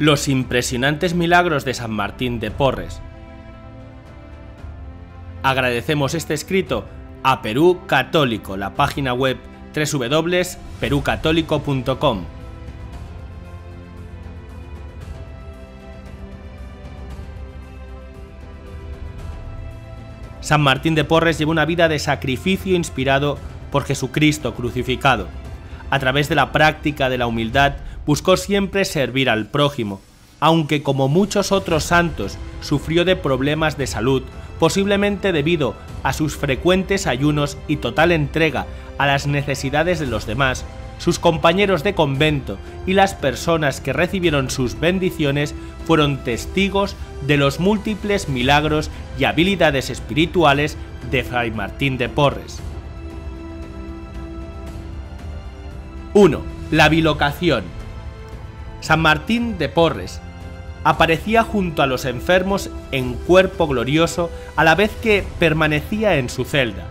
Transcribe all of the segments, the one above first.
Los impresionantes milagros de San Martín de Porres. Agradecemos este escrito a Perú Católico, la página web www.perucatólico.com. San Martín de Porres llevó una vida de sacrificio inspirado por Jesucristo crucificado. A través de la práctica de la humildad buscó siempre servir al prójimo, aunque como muchos otros santos sufrió de problemas de salud, posiblemente debido a sus frecuentes ayunos y total entrega a las necesidades de los demás, sus compañeros de convento y las personas que recibieron sus bendiciones fueron testigos de los múltiples milagros y habilidades espirituales de Fray Martín de Porres. 1. La bilocación. San Martín de Porres aparecía junto a los enfermos en cuerpo glorioso a la vez que permanecía en su celda.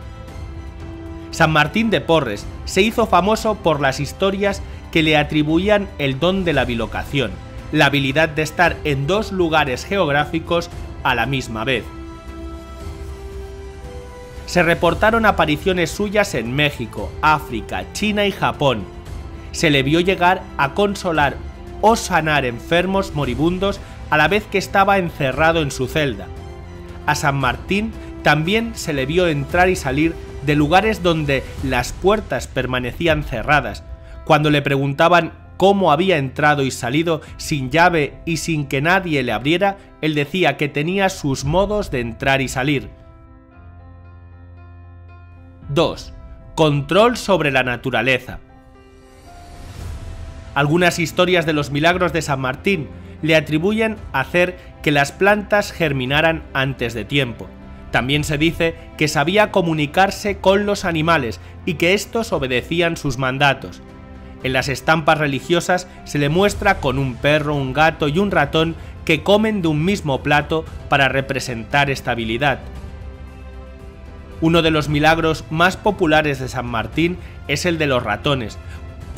San Martín de Porres se hizo famoso por las historias que le atribuían el don de la bilocación, la habilidad de estar en dos lugares geográficos a la misma vez. Se reportaron apariciones suyas en México, África, China y Japón. Se le vio llegar a consolar o sanar enfermos moribundos a la vez que estaba encerrado en su celda. A San Martín también se le vio entrar y salir de lugares donde las puertas permanecían cerradas. Cuando le preguntaban cómo había entrado y salido sin llave y sin que nadie le abriera, él decía que tenía sus modos de entrar y salir. 2. Control sobre la naturaleza. Algunas historias de los milagros de San Martín le atribuyen hacer que las plantas germinaran antes de tiempo. También se dice que sabía comunicarse con los animales y que estos obedecían sus mandatos. En las estampas religiosas se le muestra con un perro, un gato y un ratón que comen de un mismo plato para representar estabilidad. Uno de los milagros más populares de San Martín es el de los ratones,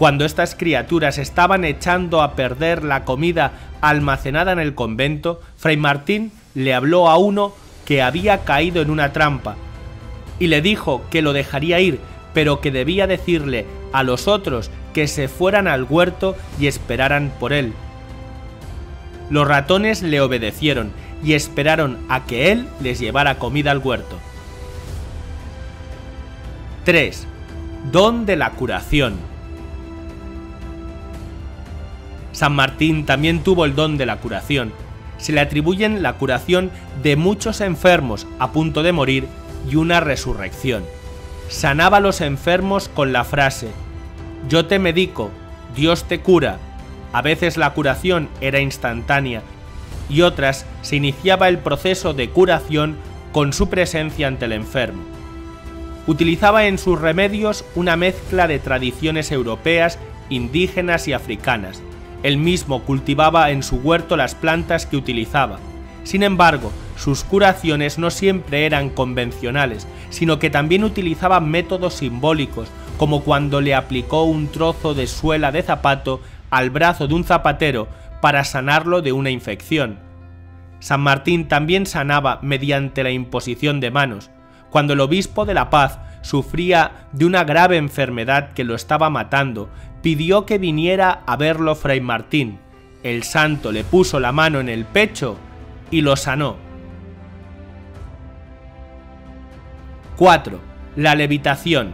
cuando estas criaturas estaban echando a perder la comida almacenada en el convento, Fray Martín le habló a uno que había caído en una trampa y le dijo que lo dejaría ir, pero que debía decirle a los otros que se fueran al huerto y esperaran por él. Los ratones le obedecieron y esperaron a que él les llevara comida al huerto. 3. Don de la curación. San Martín también tuvo el don de la curación. Se le atribuyen la curación de muchos enfermos a punto de morir y una resurrección. Sanaba a los enfermos con la frase, yo te medico, Dios te cura. A veces la curación era instantánea y otras se iniciaba el proceso de curación con su presencia ante el enfermo. Utilizaba en sus remedios una mezcla de tradiciones europeas, indígenas y africanas, él mismo cultivaba en su huerto las plantas que utilizaba. Sin embargo, sus curaciones no siempre eran convencionales, sino que también utilizaba métodos simbólicos, como cuando le aplicó un trozo de suela de zapato al brazo de un zapatero para sanarlo de una infección. San Martín también sanaba mediante la imposición de manos. Cuando el obispo de la paz sufría de una grave enfermedad que lo estaba matando, pidió que viniera a verlo Fray Martín. El santo le puso la mano en el pecho y lo sanó. 4. La levitación.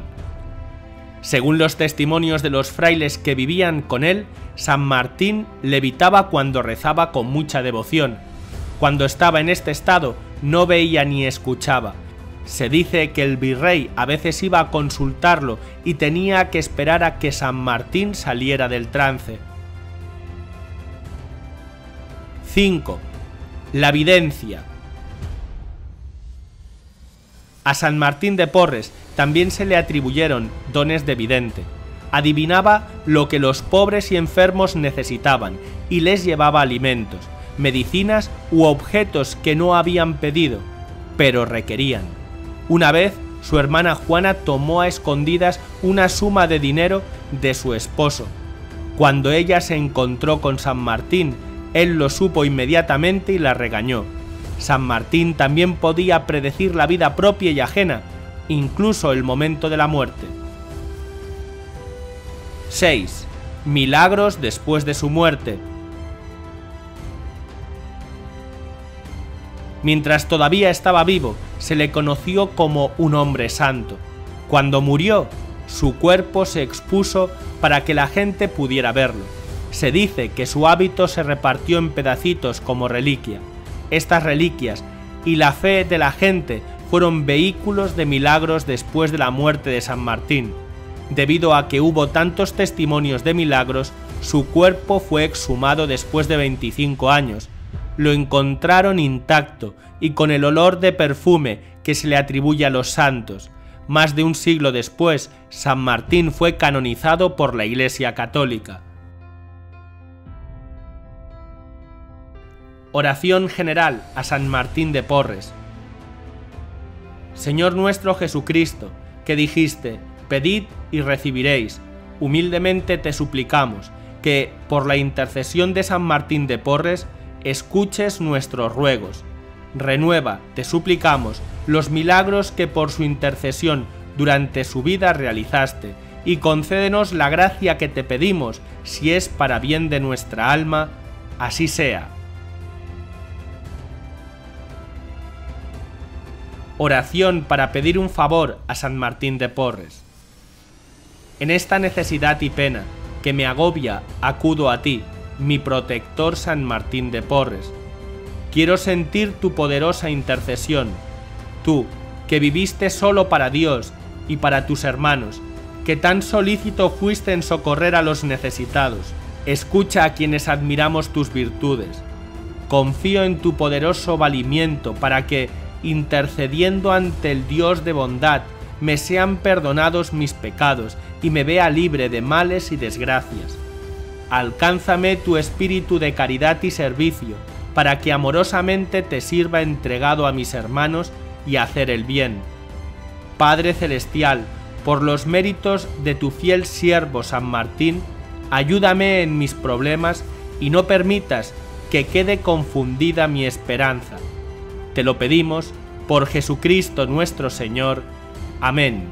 Según los testimonios de los frailes que vivían con él, San Martín levitaba cuando rezaba con mucha devoción. Cuando estaba en este estado no veía ni escuchaba, se dice que el virrey a veces iba a consultarlo y tenía que esperar a que San Martín saliera del trance. 5. La videncia. A San Martín de Porres también se le atribuyeron dones de vidente. Adivinaba lo que los pobres y enfermos necesitaban y les llevaba alimentos, medicinas u objetos que no habían pedido, pero requerían. Una vez, su hermana Juana tomó a escondidas una suma de dinero de su esposo. Cuando ella se encontró con San Martín, Él lo supo inmediatamente y la regañó. San Martín también podía predecir la vida propia y ajena, incluso el momento de la muerte. 6. Milagros después de su muerte. Mientras todavía estaba vivo, se le conoció como un hombre santo. Cuando murió, su cuerpo se expuso para que la gente pudiera verlo. Se dice que su hábito se repartió en pedacitos como reliquia. Estas reliquias y la fe de la gente fueron vehículos de milagros después de la muerte de San Martín. Debido a que hubo tantos testimonios de milagros, su cuerpo fue exhumado después de 25 años. Lo encontraron intacto y con el olor de perfume que se le atribuye a los santos. Más de un siglo después, San Martín fue canonizado por la Iglesia Católica. Oración general a San Martín de Porres. Señor nuestro Jesucristo, que dijiste, pedid y recibiréis, humildemente te suplicamos que, por la intercesión de San Martín de Porres, escuches nuestros ruegos. Renueva, te suplicamos, los milagros que por su intercesión durante su vida realizaste, y concédenos la gracia que te pedimos, si es para bien de nuestra alma, así sea. Oración para pedir un favor a San Martín de Porres. En esta necesidad y pena que me agobia, acudo a ti, mi protector San Martín de Porres. Quiero sentir tu poderosa intercesión, tú, que viviste solo para Dios y para tus hermanos, que tan solícito fuiste en socorrer a los necesitados. Escucha a quienes admiramos tus virtudes. Confío en tu poderoso valimiento para que, intercediendo ante el Dios de bondad, me sean perdonados mis pecados y me vea libre de males y desgracias. Alcánzame tu espíritu de caridad y servicio, para que amorosamente te sirva entregado a mis hermanos y hacer el bien. Padre Celestial, por los méritos de tu fiel siervo San Martín, ayúdame en mis problemas y no permitas que quede confundida mi esperanza. Te lo pedimos por Jesucristo nuestro Señor. Amén.